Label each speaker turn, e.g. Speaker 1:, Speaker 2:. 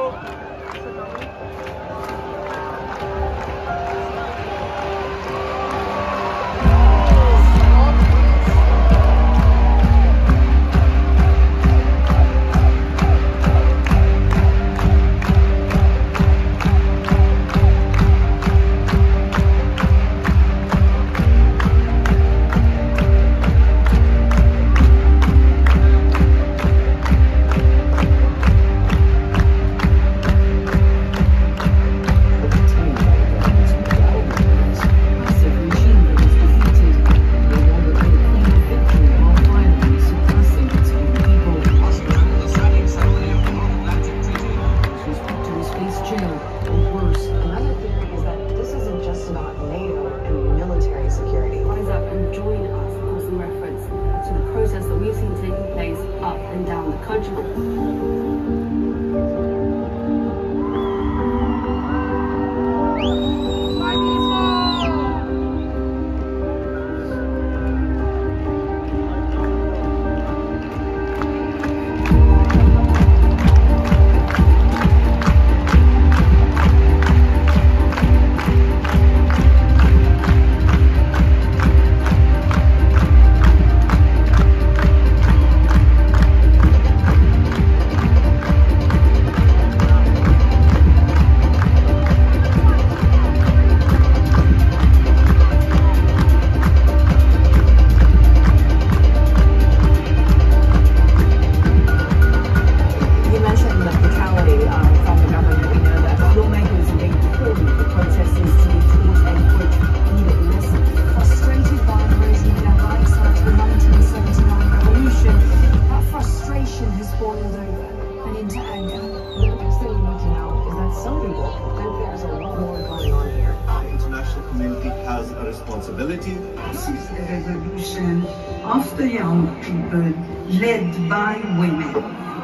Speaker 1: Thank you.
Speaker 2: worse.
Speaker 1: My theory is that this isn't just about NATO and military security.
Speaker 3: Rise up and join us as in reference to the protests that we've seen taking place up and down the country.
Speaker 4: Spoiled over and into anger. The
Speaker 1: next thing you need to know is that some people think there's a lot more going on here.
Speaker 5: The international community has a responsibility. This
Speaker 2: is a revolution of the young people led by women.